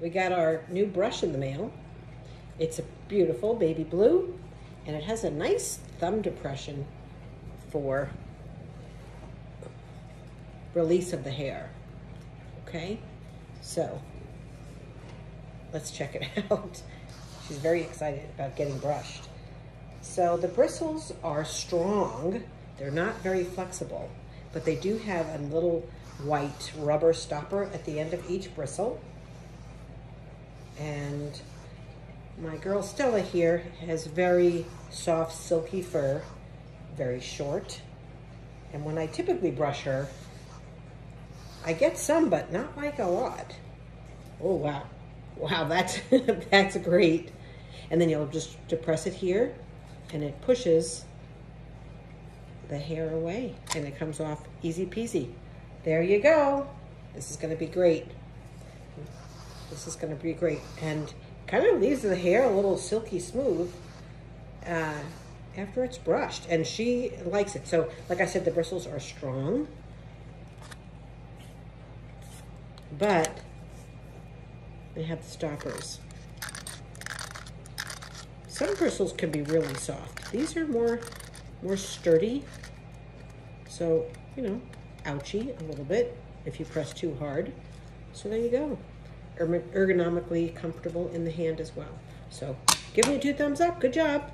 we got our new brush in the mail. It's a beautiful baby blue, and it has a nice thumb depression for release of the hair. Okay, so let's check it out. She's very excited about getting brushed. So the bristles are strong. They're not very flexible, but they do have a little white rubber stopper at the end of each bristle. And my girl Stella here has very soft, silky fur, very short. And when I typically brush her, I get some, but not like a lot. Oh, wow. Wow, that's, that's great. And then you'll just depress it here and it pushes the hair away and it comes off easy peasy. There you go. This is gonna be great. This is gonna be great. And kind of leaves the hair a little silky smooth uh, after it's brushed. And she likes it. So like I said, the bristles are strong. but they have the stoppers. Some bristles can be really soft. These are more, more sturdy. So, you know, ouchy a little bit if you press too hard. So there you go. Ergonomically comfortable in the hand as well. So give me two thumbs up. Good job.